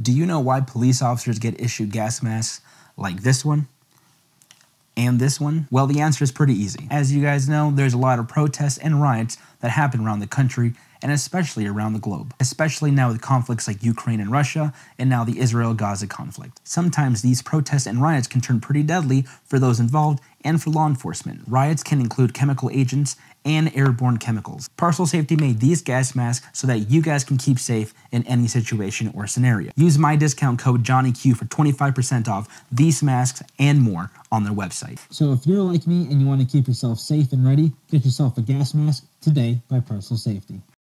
Do you know why police officers get issued gas masks like this one? And this one? Well, the answer is pretty easy. As you guys know, there's a lot of protests and riots that happen around the country and especially around the globe, especially now with conflicts like Ukraine and Russia, and now the Israel Gaza conflict. Sometimes these protests and riots can turn pretty deadly for those involved and for law enforcement. Riots can include chemical agents and airborne chemicals. Parcil Safety made these gas masks so that you guys can keep safe in any situation or scenario. Use my discount code JohnnyQ for 25% off these masks and more on their website. So if you're like me and you want to keep yourself safe and ready, get yourself a gas mask today by Parcil Safety.